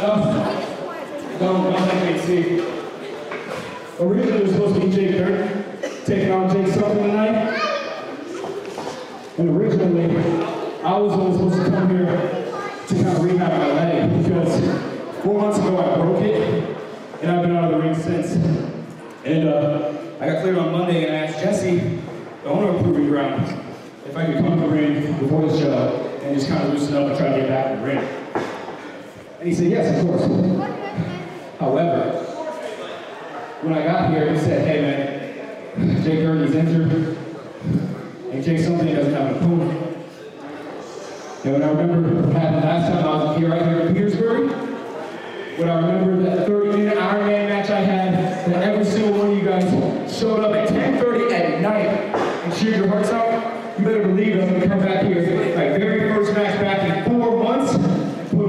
Don't, don't let me see. Originally, it was supposed to be Jake Durden taking on Jake Sullivan tonight. And originally, I was only supposed to come here to kind of rehab my leg because four months ago I broke it, and I've been out of the ring since. And uh, I got cleared on Monday, and I asked Jesse, the owner of Proving Ground, if I could come to the ring before the show and just kind of loosen up and try to get back in the ring. And he said, yes, of course. However, when I got here, he said, hey man, Jake Gurney's injured, and Jake something doesn't have an opponent. And when I remember what happened last time I was here right here in Petersburg, when I remember that 30 minute Iron Man match I had, that every single one of you guys showed up at 10.30 at night and cheered your hearts out, you better believe I'm gonna come back here, my very first match back in four months, and put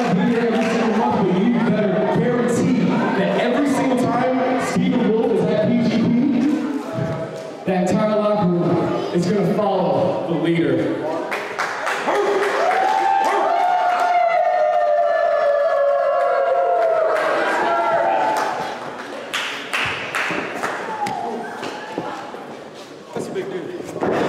that entire locker room is going to follow the leader. That's a big dude.